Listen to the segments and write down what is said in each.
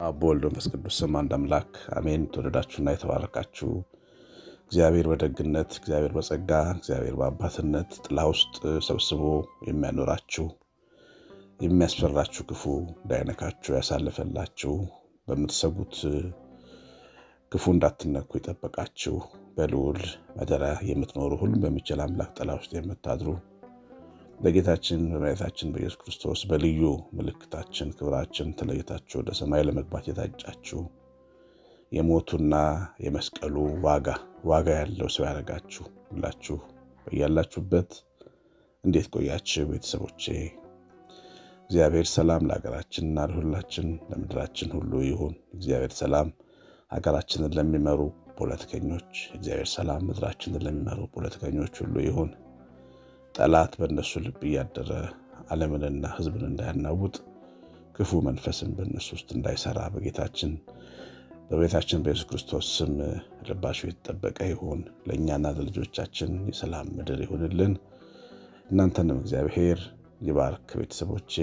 አብ ወልድ መንፈስ ቅዱስ ስም አንድ አምላክ አሜን። የተወደዳችሁና የተባረካችሁ እግዚአብሔር በደግነት እግዚአብሔር በጸጋ እግዚአብሔር በአባትነት ጥላ ውስጥ ሰብስቦ የሚያኖራችሁ የሚያስፈራችሁ ክፉ እንዳይነካችሁ ያሳልፈላችሁ በምትሰጉት ክፉ እንዳትነኩ የጠበቃችሁ በልዑል መደራ የምትኖሩ ሁሉም በሚችል አምላክ ጥላ ውስጥ የምታድሩ በጌታችን በመድኃኒታችን በኢየሱስ ክርስቶስ በልዩ ምልክታችን ክብራችን ተለይታችሁ ወደ ሰማይ ለመግባት የታጫችሁ የሞቱና የመስቀሉ ዋጋ ዋጋ ያለው ሰው ያደረጋችሁ ሁላችሁ በያላችሁበት እንዴት ቆያችሁ ቤተሰቦቼ? እግዚአብሔር ሰላም ለሀገራችንና ለሁላችን ለምድራችን ሁሉ ይሁን። እግዚአብሔር ሰላም ሀገራችንን ለሚመሩ ፖለቲከኞች፣ እግዚአብሔር ሰላም ምድራችንን ለሚመሩ ፖለቲከኞች ሁሉ ይሁን። ጠላት በእነሱ ልብ እያደረ ዓለምንና ሕዝብን እንዳያናውጥ ክፉ መንፈስን በእነሱ ውስጥ እንዳይሰራ በጌታችን በቤታችን በኢየሱስ ክርስቶስ ስም ልባችሁ የተጠበቀ ይሁን። ለእኛና ለልጆቻችን የሰላም ምድር ይሁንልን። እናንተንም እግዚአብሔር ይባርክ። ቤተሰቦቼ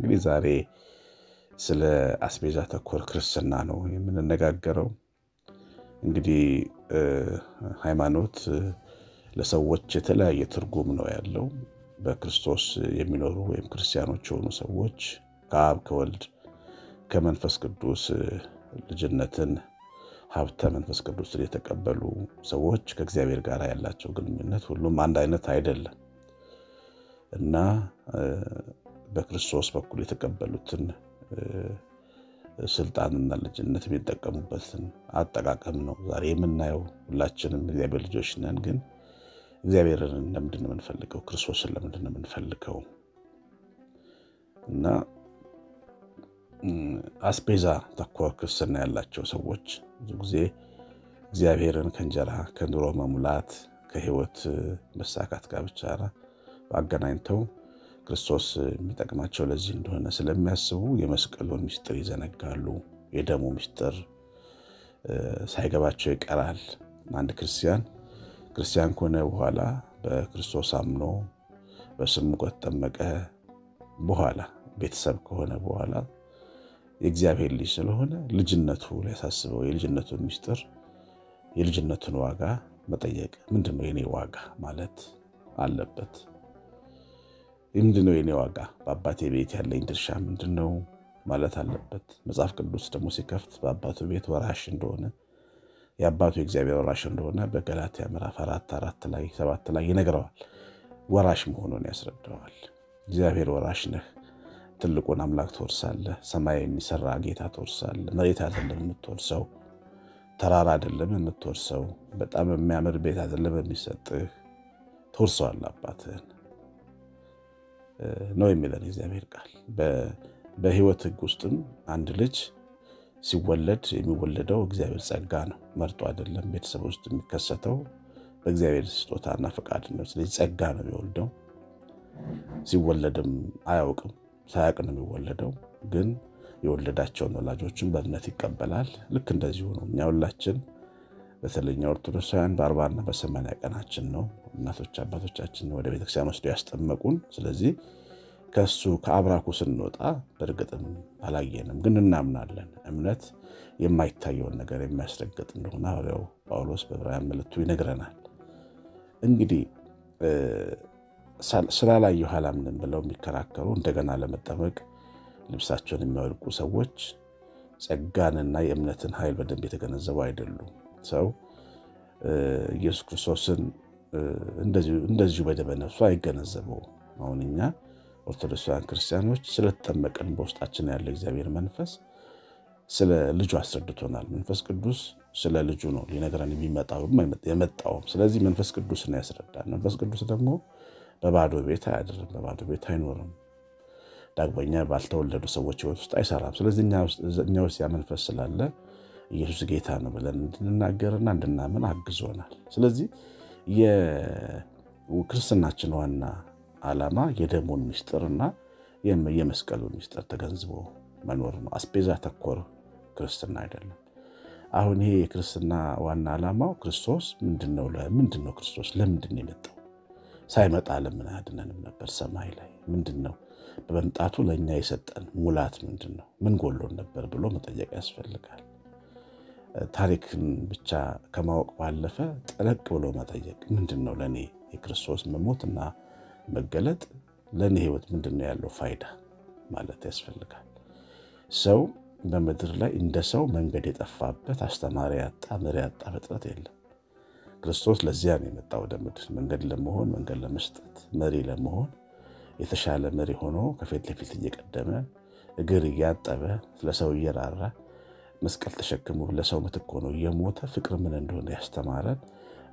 እንግዲህ ዛሬ ስለ አስቤዛ ተኮር ክርስትና ነው የምንነጋገረው። እንግዲህ ሃይማኖት ለሰዎች የተለያየ ትርጉም ነው ያለው። በክርስቶስ የሚኖሩ ወይም ክርስቲያኖች የሆኑ ሰዎች ከአብ ከወልድ ከመንፈስ ቅዱስ ልጅነትን ሀብተ መንፈስ ቅዱስን የተቀበሉ ሰዎች ከእግዚአብሔር ጋር ያላቸው ግንኙነት ሁሉም አንድ አይነት አይደለም እና በክርስቶስ በኩል የተቀበሉትን ስልጣንና ልጅነት የሚጠቀሙበትን አጠቃቀም ነው ዛሬ የምናየው። ሁላችንም እግዚአብሔር ልጆች ነን፣ ግን እግዚአብሔርን ለምንድን ነው የምንፈልገው? ክርስቶስን ለምንድን ነው የምንፈልገው? እና አስቤዛ ተኮር ክርስትና ያላቸው ሰዎች ብዙ ጊዜ እግዚአብሔርን ከእንጀራ ከኑሮ መሙላት ከሕይወት መሳካት ጋር ብቻ አገናኝተው ክርስቶስ የሚጠቅማቸው ለዚህ እንደሆነ ስለሚያስቡ የመስቀሉን ምስጢር ይዘነጋሉ። የደሙ ምስጢር ሳይገባቸው ይቀራል። አንድ ክርስቲያን ክርስቲያን ከሆነ በኋላ በክርስቶስ አምኖ በስሙ ከተጠመቀ በኋላ ቤተሰብ ከሆነ በኋላ የእግዚአብሔር ልጅ ስለሆነ ልጅነቱ ሊያሳስበው የልጅነቱን ምስጢር የልጅነቱን ዋጋ መጠየቅ ምንድን ነው የኔ ዋጋ ማለት አለበት። ምንድን ነው የኔ ዋጋ? በአባቴ ቤት ያለኝ ድርሻ ምንድን ነው ማለት አለበት። መጽሐፍ ቅዱስ ደግሞ ሲከፍት በአባቱ ቤት ወራሽ እንደሆነ የአባቱ የእግዚአብሔር ወራሽ እንደሆነ በገላትያ ምዕራፍ አራት አራት ላይ ሰባት ላይ ይነግረዋል። ወራሽ መሆኑን ያስረዳዋል። እግዚአብሔር ወራሽ ነህ። ትልቁን አምላክ ትወርሳለህ። ሰማይ የሚሰራ ጌታ ትወርሳለህ። መሬት አይደለም የምትወርሰው፣ ተራራ አይደለም የምትወርሰው፣ በጣም የሚያምር ቤት አይደለም የሚሰጥህ፣ ትወርሰዋለህ አባትህን ነው የሚለን የእግዚአብሔር ቃል። በሕይወት ሕግ ውስጥም አንድ ልጅ ሲወለድ የሚወለደው እግዚአብሔር ጸጋ ነው፣ መርጦ አይደለም። ቤተሰብ ውስጥ የሚከሰተው በእግዚአብሔር ስጦታና ፈቃድ ነው። ስለዚህ ጸጋ ነው የሚወልደው። ሲወለድም አያውቅም፣ ሳያውቅ ነው የሚወለደው። ግን የወለዳቸውን ወላጆችን በእምነት ይቀበላል። ልክ እንደዚሁ ነው እኛ ሁላችን በተለይኛ ኦርቶዶክሳውያን በአርባና በሰማንያ ቀናችን ነው እናቶች አባቶቻችን ወደ ቤተክርስቲያን ወስዶ ያስጠመቁን። ስለዚህ ከሱ ከአብራኩ ስንወጣ በእርግጥም አላየንም፣ ግን እናምናለን። እምነት የማይታየውን ነገር የሚያስረግጥ እንደሆነ ሐዋርያው ጳውሎስ በዕብራውያን መልእክቱ ይነግረናል። እንግዲህ ስላላየሁ አላምንም ብለው የሚከራከሩ እንደገና ለመጠመቅ ልብሳቸውን የሚያወልቁ ሰዎች ጸጋንና የእምነትን ኃይል በደንብ የተገነዘቡ አይደሉም። ሰው ኢየሱስ ክርስቶስን እንደዚሁ በደመ ነፍሱ አይገነዘበው። አሁን እኛ ኦርቶዶክሳውያን ክርስቲያኖች ስለተጠመቅን በውስጣችን ያለው እግዚአብሔር መንፈስ ስለ ልጁ አስረድቶናል። መንፈስ ቅዱስ ስለ ልጁ ነው ሊነግረን የመጣውም። ስለዚህ መንፈስ ቅዱስ ነው ያስረዳል። መንፈስ ቅዱስ ደግሞ በባዶ ቤት አያድርም፣ በባዶ ቤት አይኖርም። ዳግመኛ ባልተወለዱ ሰዎች ሕይወት ውስጥ አይሰራም። ስለዚህ እኛ ውስጥ ያ መንፈስ ስላለ ኢየሱስ ጌታ ነው ብለን እንድንናገርና እንድናምን አግዞናል። ስለዚህ የክርስትናችን ዋና ዓላማ የደሙን ምስጢርና የመስቀሉን ምስጢር ተገንዝቦ መኖር ነው። አስቤዛ ተኮር ክርስትና አይደለም። አሁን ይሄ የክርስትና ዋና ዓላማው ክርስቶስ ምንድን ነው? ምንድን ነው ክርስቶስ ለምንድን የመጣው? ሳይመጣ ለምን አያድነንም ነበር? ሰማይ ላይ ምንድን ነው በመምጣቱ ለእኛ የሰጠን ሙላት ምንድን ነው? ምን ጎሎን ነበር ብሎ መጠየቅ ያስፈልጋል። ታሪክን ብቻ ከማወቅ ባለፈ ጠለቅ ብሎ መጠየቅ ምንድን ነው ለእኔ የክርስቶስ መሞትና መገለጥ ለእኔ ሕይወት ምንድን ነው ያለው ፋይዳ ማለት ያስፈልጋል። ሰው በምድር ላይ እንደ ሰው መንገድ የጠፋበት አስተማሪ ያጣ መሪ ያጣ ፍጥረት የለም። ክርስቶስ ለዚያ ነው የመጣ ወደ ምድር መንገድ ለመሆን መንገድ ለመስጠት መሪ ለመሆን የተሻለ መሪ ሆኖ ከፊት ለፊት እየቀደመ እግር እያጠበ ለሰው እየራራ መስቀል ተሸክሞ ለሰው ምትክ ሆኖ እየሞተ ፍቅር ምን እንደሆነ ያስተማረን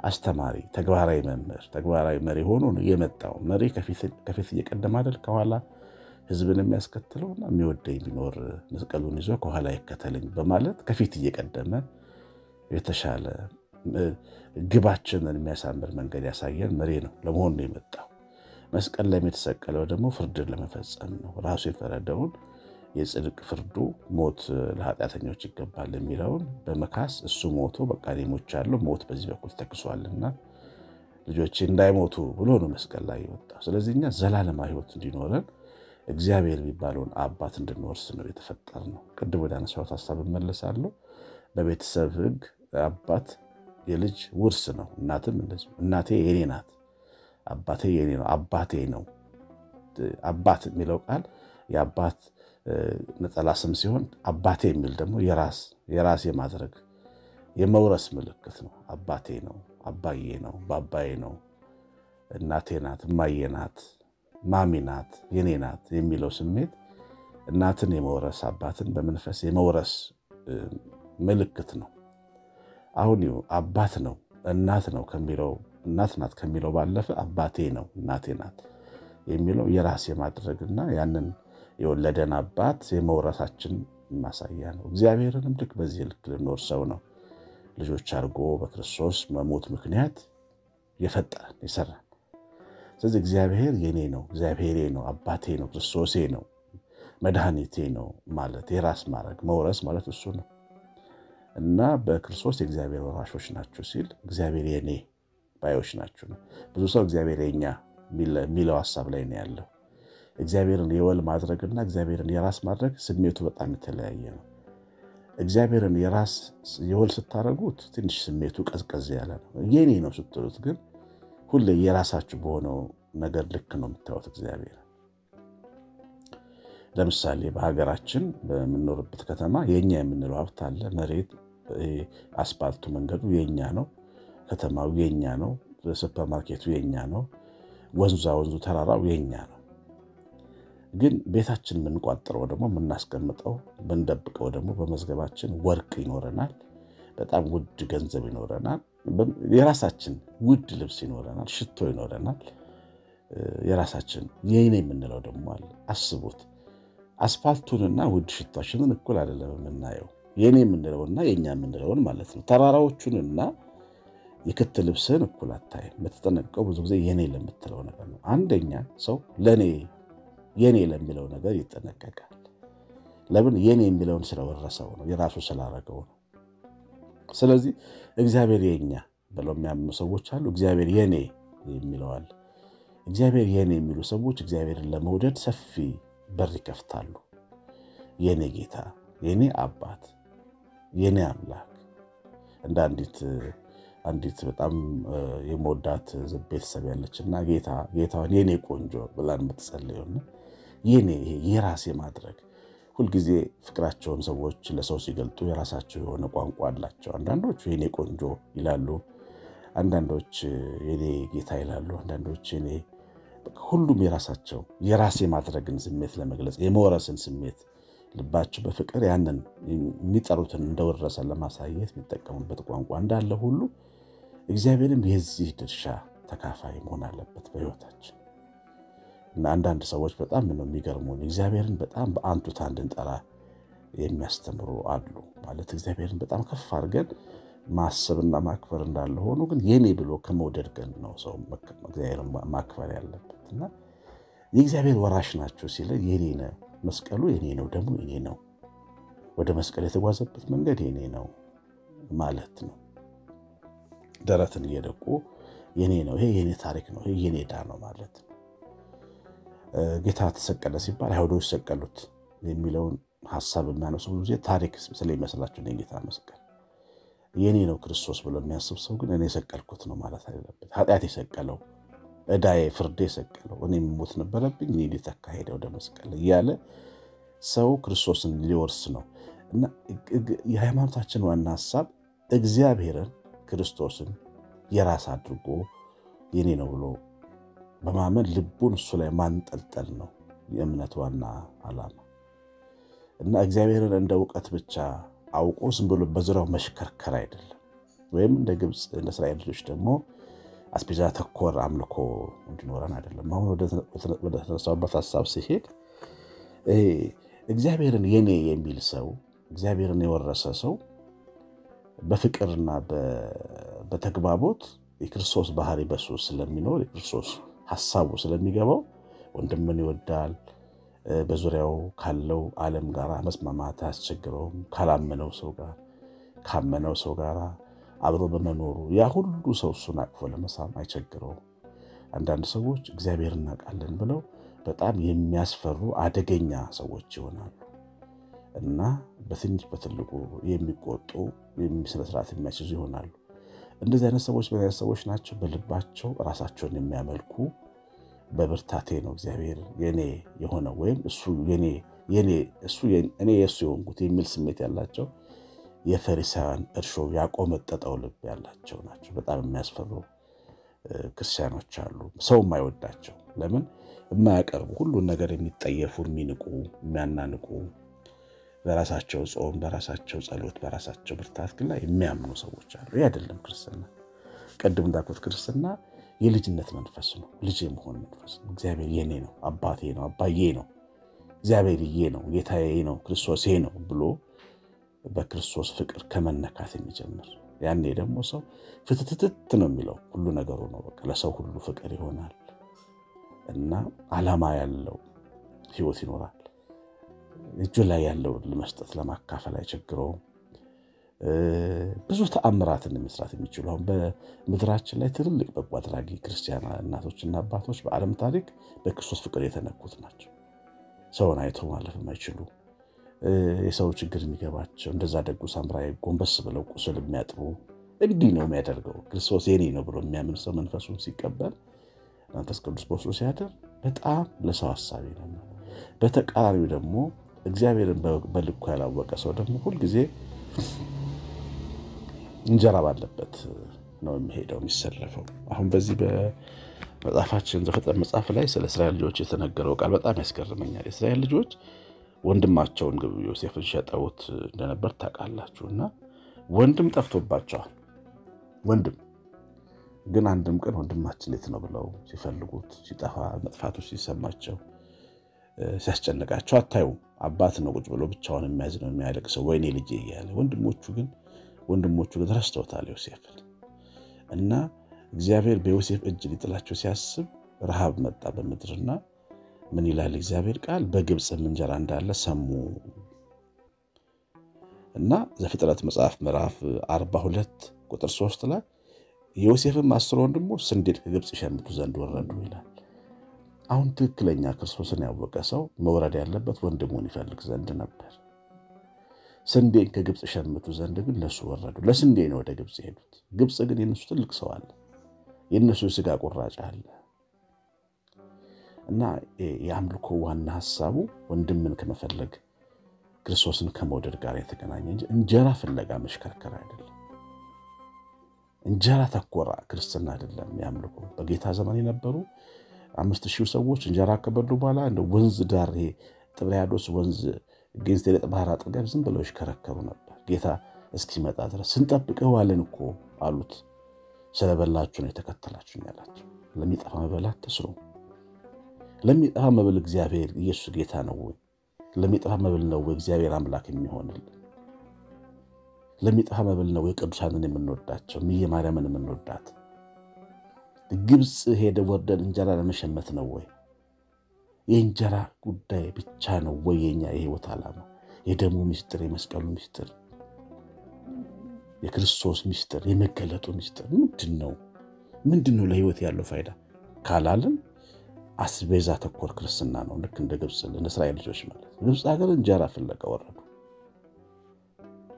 አስተማሪ ተግባራዊ መምህር ተግባራዊ መሪ ሆኖ ነው የመጣው። መሪ ከፊት እየቀደመ አይደል ከኋላ ህዝብን የሚያስከትለውና የሚወደኝ ቢኖር መስቀሉን ይዞ ከኋላ ይከተለኝ በማለት ከፊት እየቀደመ የተሻለ ግባችንን የሚያሳምር መንገድ ያሳየን መሪ ነው ለመሆን ነው የመጣው። መስቀል ላይ የተሰቀለው ደግሞ ፍርድን ለመፈጸም ነው። ራሱ የፈረደውን የጽድቅ ፍርዱ ሞት ለኃጢአተኞች ይገባል የሚለውን በመካስ እሱ ሞቶ በቃ እኔ ሞቻለሁ፣ ሞት በዚህ በኩል ተክሷልና ልጆቼ እንዳይሞቱ ብሎ ነው መስቀል ላይ የወጣው። ስለዚህ እኛ ዘላለማዊ ሕይወት እንዲኖረን እግዚአብሔር የሚባለውን አባት እንድንወርስ ነው የተፈጠር ነው። ቅድም ወደ አነሳሁት ሀሳብ እመለሳለሁ። በቤተሰብ ሕግ አባት የልጅ ውርስ ነው። እናትም እንደዚሁ። እናቴ የኔ ናት፣ አባቴ የኔ ነው፣ አባቴ ነው። አባት የሚለው ቃል የአባት ነጠላ ስም ሲሆን አባቴ የሚል ደግሞ የራስ የማድረግ የመውረስ ምልክት ነው። አባቴ ነው፣ አባዬ ነው፣ ባባዬ ነው፣ እናቴ ናት፣ እማዬ ናት ማሚ ናት የኔ ናት የሚለው ስሜት እናትን የመውረስ አባትን በመንፈስ የመውረስ ምልክት ነው። አሁን አባት ነው እናት ነው ከሚለው እናት ናት ከሚለው ባለፈ አባቴ ነው እናቴ ናት የሚለው የራስ የማድረግና ያንን የወለደን አባት የመውረሳችን ማሳያ ነው። እግዚአብሔርንም ልክ በዚህ ልክ ልኖር ሰው ነው ልጆች አድርጎ በክርስቶስ መሞት ምክንያት የፈጠረን የሰራን ስለዚህ እግዚአብሔር የኔ ነው፣ እግዚአብሔሬ ነው፣ አባቴ ነው፣ ክርስቶሴ ነው፣ መድኃኒቴ ነው ማለት የራስ ማድረግ መውረስ ማለት እሱ ነው እና በክርስቶስ የእግዚአብሔር ወራሾች ናችሁ ሲል እግዚአብሔር የኔ ባዮች ናችሁ ነው። ብዙ ሰው እግዚአብሔር የኛ የሚለው ሀሳብ ላይ ነው ያለው። እግዚአብሔርን የወል ማድረግና እግዚአብሔርን የራስ ማድረግ ስሜቱ በጣም የተለያየ ነው። እግዚአብሔርን የራስ የወል ስታደርጉት ትንሽ ስሜቱ ቀዝቀዝ ያለ ነው። የኔ ነው ስትሉት ግን ሁሌ የራሳችሁ በሆነው ነገር ልክ ነው የምታዩት እግዚአብሔር። ለምሳሌ በሀገራችን በምንኖርበት ከተማ የኛ የምንለው ሀብት አለ። መሬት፣ አስፋልቱ፣ መንገዱ የኛ ነው። ከተማው የኛ ነው። ሱፐርማርኬቱ የኛ ነው። ወንዟ ወንዙ፣ ተራራው የኛ ነው። ግን ቤታችን የምንቋጥረው ደግሞ የምናስቀምጠው ብንደብቀው ደግሞ በመዝገባችን ወርቅ ይኖረናል። በጣም ውድ ገንዘብ ይኖረናል። የራሳችን ውድ ልብስ ይኖረናል። ሽቶ ይኖረናል። የራሳችን የኔ የምንለው ደግሞ አለ። አስቡት፣ አስፋልቱንና ውድ ሽቷችንን እኩል አይደለም የምናየው። የኔ የምንለውና የኛ የምንለውን ማለት ነው። ተራራዎቹንና የክት ልብስን እኩል አታይም። የምትጠነቀቀው ብዙ ጊዜ የኔ ለምትለው ነገር ነው። አንደኛ ሰው ለእኔ የኔ ለሚለው ነገር ይጠነቀቃል። ለምን? የኔ የሚለውን ስለወረሰው ነው፣ የራሱ ስላረገው ነው። ስለዚህ እግዚአብሔር የኛ ብለው የሚያምኑ ሰዎች አሉ። እግዚአብሔር የኔ የሚለዋል። እግዚአብሔር የኔ የሚሉ ሰዎች እግዚአብሔርን ለመውደድ ሰፊ በር ይከፍታሉ። የኔ ጌታ፣ የኔ አባት፣ የኔ አምላክ እንደ አንዲት አንዲት በጣም የመወዳት ቤተሰብ ያለችና ጌታ ጌታዋን የኔ ቆንጆ ብላን የምትጸልየውና የኔ የራሴ ማድረግ ሁልጊዜ ፍቅራቸውን ሰዎች ለሰው ሲገልጡ የራሳቸው የሆነ ቋንቋ አላቸው። አንዳንዶች የኔ ቆንጆ ይላሉ፣ አንዳንዶች የኔ ጌታ ይላሉ፣ አንዳንዶች የኔ ሁሉም የራሳቸው የራስ የማድረግን ስሜት ለመግለጽ የመወረስን ስሜት ልባቸው በፍቅር ያንን የሚጠሩትን እንደወረሰ ለማሳየት የሚጠቀሙበት ቋንቋ እንዳለ ሁሉ እግዚአብሔርም የዚህ ድርሻ ተካፋይ መሆን አለበት በሕይወታችን እና አንዳንድ ሰዎች በጣም ነው የሚገርሙን። እግዚአብሔርን በጣም በአንቱታ እንድንጠራ የሚያስተምሩ አሉ። ማለት እግዚአብሔርን በጣም ከፍ አድርገን ማሰብና ማክበር እንዳለ ሆኖ ግን የኔ ብሎ ከመውደድ ግን ነው ሰው እግዚአብሔርን ማክበር ያለበት እና የእግዚአብሔር ወራሽ ናቸው ሲለን የኔ ነው መስቀሉ የኔ ነው፣ ደግሞ የኔ ነው። ወደ መስቀል የተጓዘበት መንገድ የኔ ነው ማለት ነው። ደረትን እየደቁ የኔ ነው፣ ይሄ የኔ ታሪክ ነው፣ ይሄ የኔ ዕዳ ነው ማለት ነው። ጌታ ተሰቀለ ሲባል አይሁዶች ሰቀሉት የሚለውን ሀሳብ የሚያነሱ ብዙ ጊዜ ታሪክ ስለሚመስላቸው የጌታ መስቀል የኔ ነው ክርስቶስ ብሎ የሚያስብ ሰው ግን እኔ የሰቀልኩት ነው ማለት አለበት። ኃጢአት የሰቀለው ዕዳዬ ፍርዴ የሰቀለው እኔ ሞት ነበረብኝ እኔ ሊተካ ሄደ ወደ መስቀል እያለ ሰው ክርስቶስን ሊወርስ ነው እና የሃይማኖታችን ዋና ሀሳብ እግዚአብሔርን ክርስቶስን የራስ አድርጎ የኔ ነው ብሎ በማመን ልቡን እሱ ላይ ማንጠልጠል ነው የእምነት ዋና ዓላማ እና እግዚአብሔርን እንደ እውቀት ብቻ አውቆ ዝም ብሎ በዙሪያው መሽከርከር አይደለም። ወይም እንደ ግብፅ እንደ እስራኤል ልጆች ደግሞ አስቤዛ ተኮር አምልኮ እንዲኖረን አይደለም። አሁን ወደ ተነሳውበት ሀሳብ ሲሄድ እግዚአብሔርን የኔ የሚል ሰው እግዚአብሔርን የወረሰ ሰው በፍቅርና በተግባቦት የክርስቶስ ባህሪ በሱ ስለሚኖር የክርስቶስ ሀሳቡ ስለሚገባው ወንድምን ይወዳል። በዙሪያው ካለው ዓለም ጋር መስማማት አያስቸግረውም። ካላመነው ሰው ጋር ካመነው ሰው ጋር አብሮ በመኖሩ ያ ሁሉ ሰው እሱን አቅፎ ለመሳም አይቸግረውም። አንዳንድ ሰዎች እግዚአብሔር እናውቃለን ብለው በጣም የሚያስፈሩ አደገኛ ሰዎች ይሆናሉ እና በትንሽ በትልቁ የሚቆጡ ስነስርዓት የሚያስይዙ ይሆናሉ። እንደዚህ አይነት ሰዎች አይነት ሰዎች ናቸው? በልባቸው ራሳቸውን የሚያመልኩ በብርታቴ ነው እግዚአብሔር የኔ የሆነው ወይም እሱ እኔ የእሱ የሆንኩት የሚል ስሜት ያላቸው የፈሪሳውያን እርሾ ያቆመጠጠው ልብ ያላቸው ናቸው። በጣም የሚያስፈሩ ክርስቲያኖች አሉ። ሰው የማይወዳቸው ለምን የማያቀርቡ ሁሉን ነገር የሚጠየፉ የሚንቁ፣ የሚያናንቁ በራሳቸው ጾም፣ በራሳቸው ጸሎት፣ በራሳቸው ብርታት ግን ላይ የሚያምኑ ሰዎች አሉ። ይህ አይደለም ክርስትና። ቅድም እንዳልኩት ክርስትና የልጅነት መንፈስ ነው። ልጅ የመሆን መንፈስ ነው። እግዚአብሔር የኔ ነው፣ አባቴ ነው፣ አባዬ ነው፣ እግዚአብሔር ዬ ነው፣ ጌታዬ ነው፣ ክርስቶስ ነው ብሎ በክርስቶስ ፍቅር ከመነካት የሚጀምር ያኔ ደግሞ ሰው ፍትትትት ነው የሚለው ሁሉ ነገሩ ነው። በቃ ለሰው ሁሉ ፍቅር ይሆናል እና ዓላማ ያለው ህይወት ይኖራል። እጁ ላይ ያለውን ለመስጠት ለማካፈል አይቸግረውም። ብዙ ተአምራትን መስራት የሚችሉ አሁን በምድራችን ላይ ትልልቅ በጎ አድራጊ ክርስቲያን እናቶችና አባቶች በዓለም ታሪክ በክርስቶስ ፍቅር የተነኩት ናቸው። ሰውን አይተው ማለፍ የማይችሉ የሰው ችግር የሚገባቸው እንደዛ ደጉ ሳምራዊ ጎንበስ ብለው ቁስል የሚያጥቡ እንዲህ ነው የሚያደርገው። ክርስቶስ የኔ ነው ብሎ የሚያምን ሰው መንፈሱን ሲቀበል መንፈስ ቅዱስ በውስጡ ሲያደር በጣም ለሰው ሀሳቢ ነው። በተቃራኒው ደግሞ እግዚአብሔርን በልኩ ያላወቀ ሰው ደግሞ ሁልጊዜ እንጀራ ባለበት ነው የሚሄደው የሚሰለፈው። አሁን በዚህ በመጽሐፋችን ዘፍጥረት መጽሐፍ ላይ ስለ እስራኤል ልጆች የተነገረው ቃል በጣም ያስገርመኛል። የእስራኤል ልጆች ወንድማቸውን ዮሴፍን ሸጠውት እንደነበር ታውቃላችሁ። እና ወንድም ጠፍቶባቸዋል። ወንድም ግን አንድም ቀን ወንድማችን የት ነው ብለው ሲፈልጉት ሲጠፋ መጥፋቱ ሲሰማቸው ሲያስጨንቃቸው አታዩም። አባት ነው ቁጭ ብሎ ብቻውን የሚያዝ ነው የሚያለቅሰው፣ ወይኔ ልጄ እያለ ወንድሞቹ ግን ወንድሞቹ ግን ረስተውታል ዮሴፍን እና እግዚአብሔር በዮሴፍ እጅ ሊጥላቸው ሲያስብ ረሃብ መጣ በምድርና ምን ይላል እግዚአብሔር ቃል? በግብፅም እንጀራ እንዳለ ሰሙ። እና ዘፍጥረት መጽሐፍ ምዕራፍ 42 ቁጥር 3 ላይ የዮሴፍም አስር ወንድሞች ስንዴን ከግብፅ ይሸምቱ ዘንድ ወረዱ ይላል። አሁን ትክክለኛ ክርስቶስን ያወቀ ሰው መውረድ ያለበት ወንድሙን ይፈልግ ዘንድ ነበር። ስንዴን ከግብፅ ሸምቱ ዘንድ ግን እነሱ ወረዱ። ለስንዴ ነው ወደ ግብፅ የሄዱት። ግብፅ ግን የነሱ ትልቅ ሰው አለ፣ የእነሱ የስጋ ቁራጭ አለ እና የአምልኮ ዋና ሀሳቡ ወንድምን ከመፈለግ ክርስቶስን ከመውደድ ጋር የተገናኘ እንጂ እንጀራ ፍለጋ መሽከርከር አይደለም። እንጀራ ተኮራ ክርስትና አይደለም። ያምልኮ በጌታ ዘመን የነበሩ አምስት ሺህ ሰዎች እንጀራ ከበሉ በኋላ እንደ ወንዝ ዳር ይሄ ጥብርያዶስ ወንዝ ጌንስሬጥ ባህር አጠገብ ዝም ብለው ይሽከረከሩ ነበር። ጌታ እስኪመጣ ድረስ ስንጠብቀው ዋልን እኮ አሉት። ስለበላችሁ ነው የተከተላችሁ ያላቸው። ለሚጠፋ መብል አትስሩ። ለሚጠፋ መብል እግዚአብሔር ኢየሱስ ጌታ ነው ወይ? ለሚጠፋ መብል ነው ወይ እግዚአብሔር አምላክ የሚሆንልን? ለሚጠፋ መብል ነው ወይ ቅዱሳንን የምንወዳቸው ምየ ማርያምን የምንወዳት? ግብፅ ሄደ ወርደን እንጀራ ለመሸመት ነው ወይ? የእንጀራ ጉዳይ ብቻ ነው ወይ የኛ የህይወት ዓላማ? የደሙ ምስጢር፣ የመስቀሉ ምስጢር፣ የክርስቶስ ምስጢር፣ የመገለጡ ምስጢር ምንድን ነው? ምንድን ነው ለህይወት ያለው ፋይዳ ካላልን አስቤዛ ተኮር ክርስትና ነው። ልክ እንደ ግብፅ እንደ እስራኤል ልጆች ማለት ግብፅ ሀገር እንጀራ ፍለጋ ወረዱ።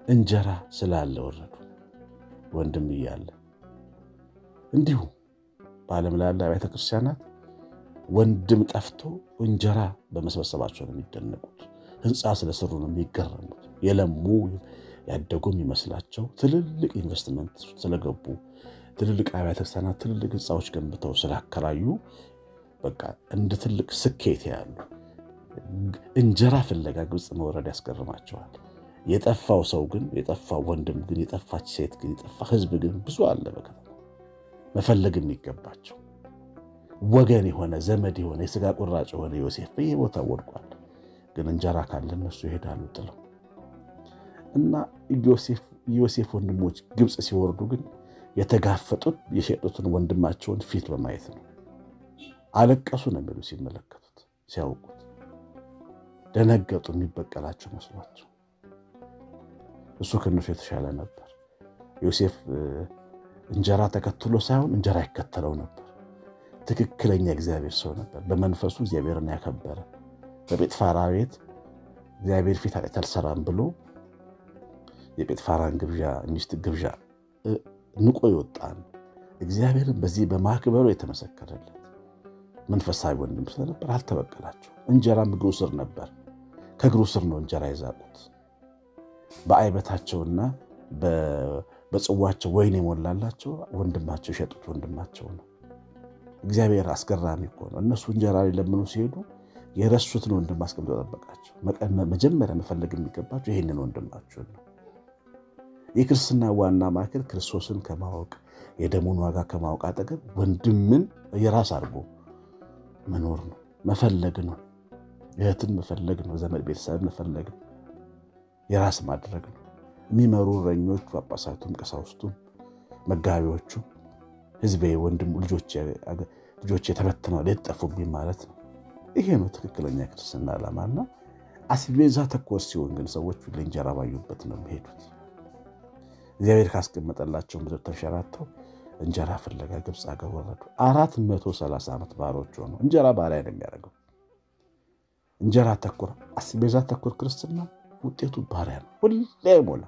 እንጀራ ስላለ ወረዱ። ወንድም እያለ እንዲሁ በዓለም ላይ ያለ አብያተ ክርስቲያናት ወንድም ጠፍቶ እንጀራ በመሰበሰባቸው ነው የሚደነቁት። ህንፃ ስለሰሩ ነው የሚገረሙት። የለሙ ያደጉ የሚመስላቸው ትልልቅ ኢንቨስትመንት ስለገቡ ትልልቅ አብያተ ክርስቲያናት ትልልቅ ህንፃዎች ገንብተው ስላከራዩ በቃ እንደ ትልቅ ስኬት ያሉ እንጀራ ፍለጋ ግብፅ መውረድ ያስገርማቸዋል። የጠፋው ሰው ግን የጠፋው ወንድም ግን የጠፋች ሴት ግን የጠፋ ህዝብ ግን ብዙ አለ በከተማ መፈለግ የሚገባቸው ወገን የሆነ ዘመድ የሆነ የስጋ ቁራጭ የሆነ ዮሴፍ በየቦታ ወድቋል። ግን እንጀራ ካለ እነሱ ይሄዳሉ ጥለው እና ዮሴፍ ወንድሞች ግብፅ ሲወርዱ ግን የተጋፈጡት የሸጡትን ወንድማቸውን ፊት በማየት ነው። አለቀሱ ነው የሚሉ ሲመለከቱት ሲያውቁት ደነገጡ። የሚበቀላቸው መስሏቸው እሱ ከእነሱ የተሻለ ነበር። ዮሴፍ እንጀራ ተከትሎ ሳይሆን እንጀራ ይከተለው ነበር። ትክክለኛ እግዚአብሔር ሰው ነበር። በመንፈሱ እግዚአብሔርን ያከበረ በጴጥፋራ ቤት እግዚአብሔር ፊት ኃጢአት አልሰራም ብሎ የጴጥፋራን ግብዣ ሚስት ግብዣ ንቆ ይወጣን እግዚአብሔርን በዚህ በማክበሩ የተመሰከረለት መንፈሳዊ ወንድም ስለነበር አልተበቀላቸው። እንጀራም እግሩ ስር ነበር። ከእግሩ ስር ነው እንጀራ የዛቁት። በአይበታቸውና በጽዋቸው ወይን የሞላላቸው ወንድማቸው የሸጡት ወንድማቸው ነው። እግዚአብሔር አስገራሚ እኮ ነው። እነሱ እንጀራ ሊለምኑ ሲሄዱ የረሱትን ወንድም አስቀምጦ ጠበቃቸው። መጀመሪያ መፈለግ የሚገባቸው ይህንን ወንድማችሁን ነው። የክርስትና ዋና ማዕከል ክርስቶስን ከማወቅ የደሙን ዋጋ ከማወቅ አጠገብ ወንድምን የራስ አድርጎ መኖር ነው፣ መፈለግ ነው። እህትን መፈለግ ነው። ዘመድ ቤተሰብ መፈለግ ነው። የራስ ማድረግ ነው። የሚመሩ እረኞች፣ ጳጳሳቱም፣ ቀሳውስቱም፣ መጋቢዎቹ ህዝቤ፣ ወንድም ልጆች ተበትነዋል የት ጠፉብኝ ማለት ነው። ይሄ ነው ትክክለኛ ክርስትና ዓላማና አስቤዛ ተኮር ሲሆን ግን ሰዎች ለእንጀራ ባዩበት ነው የሚሄዱት። እግዚአብሔር ካስቀመጠላቸው ምድር ተንሸራተው እንጀራ ፍለጋ ግብፅ ሀገር ወረዱ። አራት መቶ ሰላሳ ዓመት ባሮች ሆነው እንጀራ ባሪያ ነው የሚያደርገው። እንጀራ ተኮር አስቤዛ ተኮር ክርስትና ውጤቱ ባሪያ ነው። ሁሌ ሞላ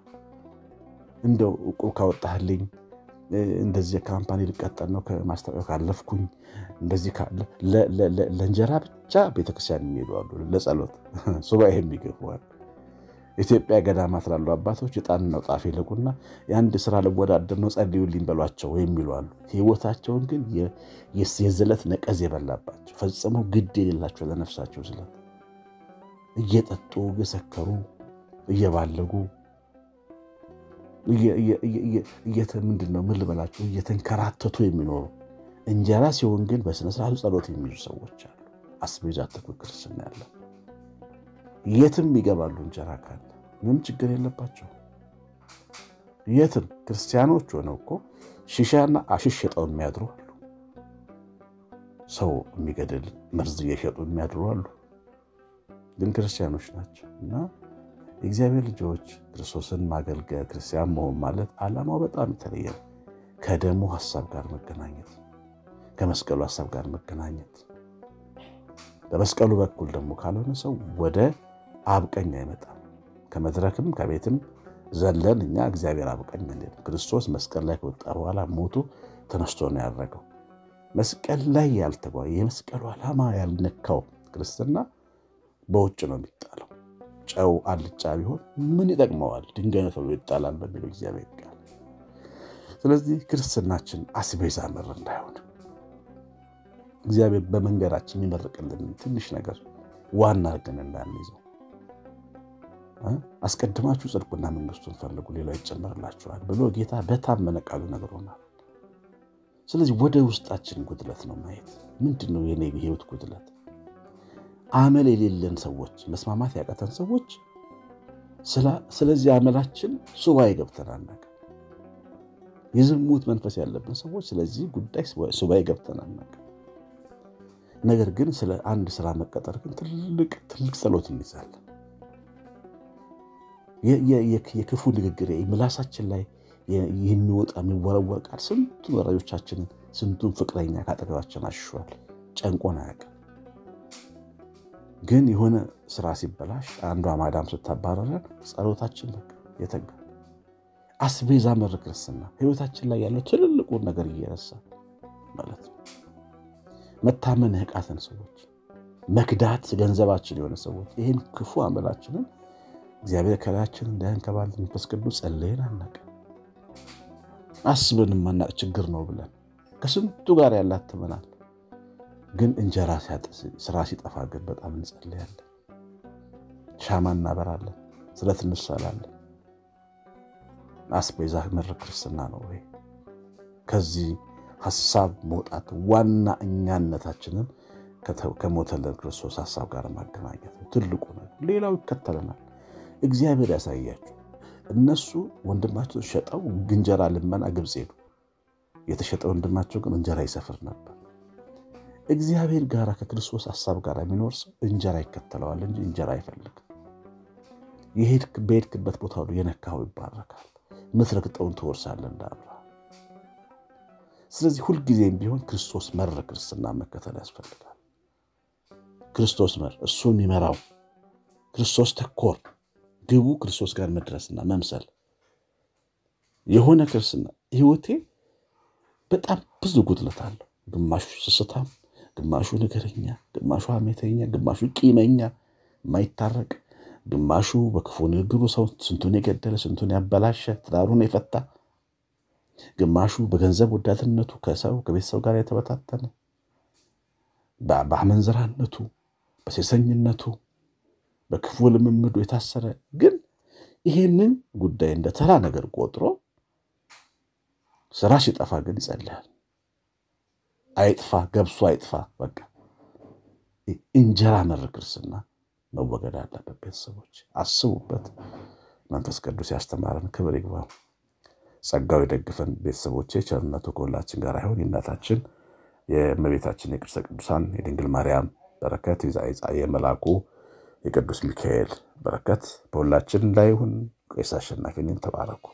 እንደው ዕቁብ ካወጣህልኝ እንደዚህ ካምፓኒ ልቀጠል ነው ከማስታወቂያ ካለፍኩኝ እንደዚህ ለእንጀራ ብቻ ቤተክርስቲያን የሚሄዱ አሉ። ለጸሎት ሱባኤ የሚገቡ ኢትዮጵያ ገዳማት ላሉ አባቶች ዕጣንና ጣፍ ይልቁና የአንድ ስራ ልወዳደር ነው ጸልዩልኝ በሏቸው የሚሉ አሉ። ህይወታቸውን ግን የዝለት ነቀዝ የበላባቸው ፈጽመው ግድ የሌላቸው ለነፍሳቸው ዝለት እየጠጡ እየሰከሩ እየባለጉ ምንድን ነው ምን ልበላቸው እየተንከራተቱ የሚኖሩ እንጀራ ሲሆን ግን በስነስርዓቱ ጸሎት የሚይዙ ሰዎች አሉ። አስቤዛ ተኮር ክርስትና ያለ የትም ይገባሉ። እንጀራ ካለ ምንም ችግር የለባቸው። የትም ክርስቲያኖች ሆነው እኮ ሺሻና አሽሽ ሸጠው የሚያድሩ አሉ። ሰው የሚገድል መርዝ እየሸጡ የሚያድሩ አሉ። ግን ክርስቲያኖች ናቸው እና የእግዚአብሔር ልጆች ክርስቶስን ማገልገል ክርስቲያን መሆን ማለት ዓላማው በጣም የተለየ ነው። ከደሙ ሀሳብ ጋር መገናኘት፣ ከመስቀሉ ሀሳብ ጋር መገናኘት። በመስቀሉ በኩል ደግሞ ካልሆነ ሰው ወደ አብቀኝ አይመጣም። ከመድረክም ከቤትም ዘለን እኛ እግዚአብሔር አብቀኝ አንልም። ክርስቶስ መስቀል ላይ ከወጣ በኋላ ሞቶ ተነስቶ ነው ያደረገው። መስቀል ላይ ያልተጓ የመስቀሉ ዓላማ ያልነካው ክርስትና በውጭ ነው የሚጣለው። ጨው አልጫ ቢሆን ምን ይጠቅመዋል? ድንጋይ ነው ተብሎ ይጣላል በሚለው እግዚአብሔር ቃል። ስለዚህ ክርስትናችን አስቤዛ መር እንዳይሆን እግዚአብሔር በመንገዳችን የሚመርቅልን ትንሽ ነገር ዋና አድርገን እንዳንይዘው አስቀድማችሁ ጽድቁና መንግስቱን ፈልጉ ሌላው ይጨመርላችኋል ብሎ ጌታ በታመነ ቃሉ ነግሮናል። ስለዚህ ወደ ውስጣችን ጉድለት ነው ማየት። ምንድን ነው የኔ ህይወት ጉድለት? አመል የሌለን ሰዎች፣ መስማማት ያቀተን ሰዎች ስለዚህ አመላችን ሱባኤ ገብተን አናውቅም። የዝሙት መንፈስ ያለብን ሰዎች ስለዚህ ጉዳይ ሱባኤ ገብተን አናውቅም። ነገር ግን ስለ አንድ ስራ መቀጠር ግን ትልቅ ትልቅ ጸሎት እንይዛለን። የክፉ ንግግር ምላሳችን ላይ የሚወጣ የሚወረወር ቃል ስንቱን ወዳጆቻችንን ስንቱን ፍቅረኛ ካጠገባችን አሽሿል። ጨንቆን አያውቅም። ግን የሆነ ስራ ሲበላሽ አንዷ ማዳም ስታባረረን ጸሎታችን የተጋ አስቤዛ መር ክርስትና ህይወታችን ላይ ያለው ትልልቁን ነገር እየረሳ ማለት ነው። መታመን ያቃተን ሰዎች፣ መክዳት ገንዘባችን የሆነ ሰዎች ይህን ክፉ አመላችንን እግዚአብሔር ከላያችን እንዳያንከባል መንፈስ ቅዱስ ጸልየን አናውቅም። አስበን ማናቅ ችግር ነው ብለን ከስንቱ ጋር ያላትመናል። ግን እንጀራ ስራ ሲጠፋ ግን በጣም እንጸልያለን፣ ሻማ እናበራለን፣ ስለት እንሳላለን። አስቤዛ መር ክርስትና ነው ወይ? ከዚህ ሀሳብ መውጣት ዋና እኛነታችንን ከሞተልን ክርስቶስ ሀሳብ ጋር ማገናኘት ነው ትልቁ ነገር። ሌላው ይከተለናል። እግዚአብሔር ያሳያችሁ። እነሱ ወንድማቸው ሸጠው እንጀራ ልመና ግብፅ ሄዱ። የተሸጠ ወንድማቸው ግን እንጀራ ይሰፍር ነበር። እግዚአብሔር ጋር ከክርስቶስ ሀሳብ ጋር የሚኖር ሰው እንጀራ ይከተለዋል እንጂ እንጀራ አይፈልግም። በሄድክበት ቦታ ሁሉ የነካው ይባረካል፣ ምትረግጠውን ትወርሳለህ አብርሃም። ስለዚህ ሁልጊዜም ቢሆን ክርስቶስ መር ክርስትና መከተል ያስፈልጋል። ክርስቶስ መር እሱ የሚመራው ክርስቶስ ተኮር ግቡ ክርስቶስ ጋር መድረስና መምሰል የሆነ ክርስትና ህይወቴ በጣም ብዙ ጉድለት አለው። ግማሹ ስስታም፣ ግማሹ ነገረኛ፣ ግማሹ ሐሜተኛ፣ ግማሹ ቂመኛ የማይታረቅ ግማሹ በክፉ ንግግሩ ሰው ስንቱን የገደለ ስንቱን ያበላሸ ትዳሩን የፈታ ግማሹ በገንዘብ ወዳድነቱ ከሰው ከቤተሰብ ጋር የተበታተነ በአመንዝራነቱ በሴሰኝነቱ በክፉ ልምምዱ የታሰረ ግን ይሄንን ጉዳይ እንደ ተራ ነገር ቆጥሮ ስራ ሲጠፋ ግን ይጸልያል። አይጥፋ ገብሱ አይጥፋ፣ በቃ እንጀራ መር ክርስትና መወገድ አለበት። ቤተሰቦች አስቡበት። መንፈስ ቅዱስ ያስተማረን ክብር ይግባው፣ ጸጋው የደግፈን። ቤተሰቦቼ ቸርነቱ ከሁላችን ጋር አይሆን። የእናታችን የእመቤታችን የቅድስተ ቅዱሳን የድንግል ማርያም በረከት የመላኩ የቅዱስ ሚካኤል በረከት በሁላችን ላይ ይሁን። ቄስ አሸናፊ ተባረኩ።